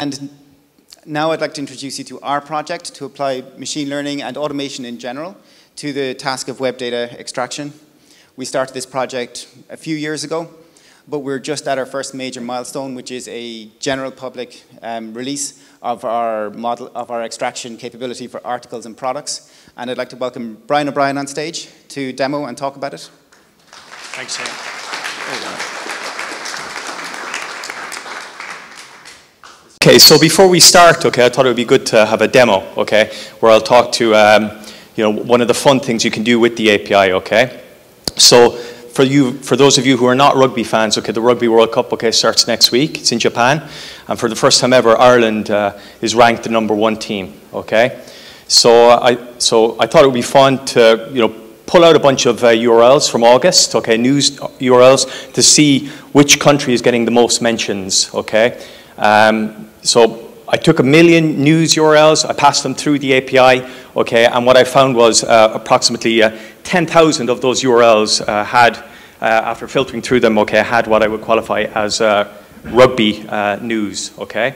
And now I'd like to introduce you to our project to apply machine learning and automation in general to the task of web data extraction. We started this project a few years ago, but we're just at our first major milestone, which is a general public um, release of our model of our extraction capability for articles and products. And I'd like to welcome Bryan O'Brien on stage to demo and talk about it. Thanks, Sam. Okay, so before we start, okay, I thought it would be good to have a demo, okay, where I'll talk to, um, you know, one of the fun things you can do with the API, okay. So for you, for those of you who are not rugby fans, okay, the Rugby World Cup, okay, starts next week. It's in Japan, and for the first time ever, Ireland uh, is ranked the number one team, okay. So I, so I thought it would be fun to, you know, pull out a bunch of uh, URLs from August, okay, news URLs, to see which country is getting the most mentions, okay. Um, so I took a million news URLs, I passed them through the API, okay, and what I found was uh, approximately uh, 10,000 of those URLs uh, had, uh, after filtering through them, okay, had what I would qualify as uh, rugby uh, news, okay.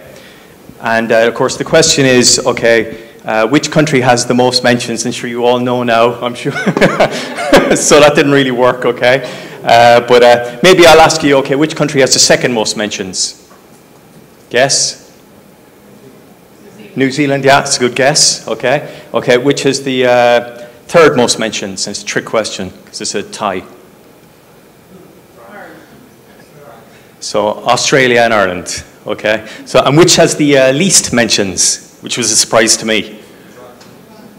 And of course the question is, okay, which country has the most mentions? And sure you all know now, I'm sure. so that didn't really work, okay. but maybe I'll ask you, okay, which country has the second most mentions? Guess? New Zealand, yeah, it's a good guess. Okay, okay. Which is the uh, third most mentioned? Since it's a trick question, because it's a tie. So Australia and Ireland. Okay. So and which has the uh, least mentions? Which was a surprise to me.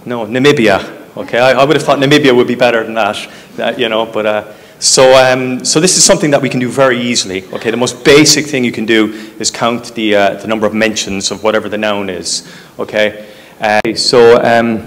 No, Namibia. Okay, I, I would have thought Namibia would be better than that. Uh, you know, but. Uh, so, um, so this is something that we can do very easily. Okay, the most basic thing you can do is count the, uh, the number of mentions of whatever the noun is. Okay, uh, so um,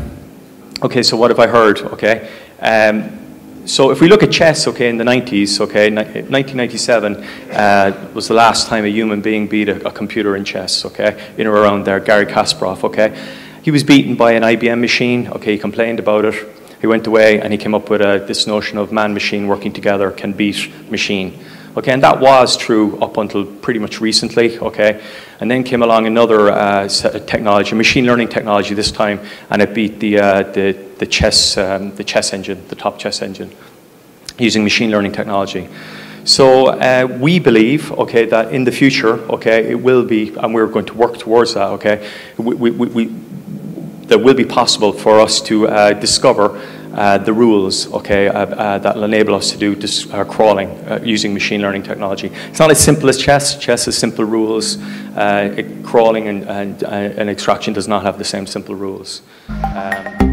okay, so what have I heard? Okay, um, so if we look at chess, okay, in the 90s, okay, 1997 uh, was the last time a human being beat a, a computer in chess. Okay, in or around there, Garry Kasparov. Okay, he was beaten by an IBM machine. Okay, he complained about it. He went away and he came up with uh, this notion of man-machine working together can beat machine. Okay, and that was true up until pretty much recently, okay? And then came along another uh, technology, machine learning technology this time, and it beat the, uh, the, the, chess, um, the chess engine, the top chess engine, using machine learning technology. So uh, we believe, okay, that in the future, okay, it will be, and we're going to work towards that, okay, we, we, we, that will be possible for us to uh, discover uh, the rules, okay, uh, uh that will enable us to do uh, crawling uh, using machine learning technology. It's not as simple as chess. Chess has simple rules. It, crawling and, and, and, extraction does not have the same simple rules. Um,